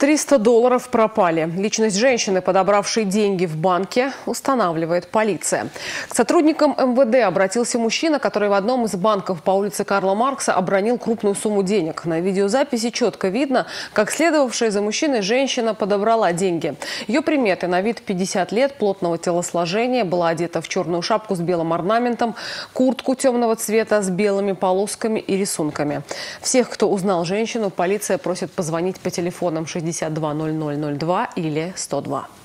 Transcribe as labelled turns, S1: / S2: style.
S1: 300 долларов пропали. Личность женщины, подобравшей деньги в банке, устанавливает полиция. К сотрудникам МВД обратился мужчина, который в одном из банков по улице Карла Маркса обронил крупную сумму денег. На видеозаписи четко видно, как следовавшая за мужчиной женщина подобрала деньги. Ее приметы на вид 50 лет, плотного телосложения, была одета в черную шапку с белым орнаментом, куртку темного цвета с белыми полосками и рисунками. Всех, кто узнал женщину, полиция просит позвонить по телефонам 60 62 0002 или 102.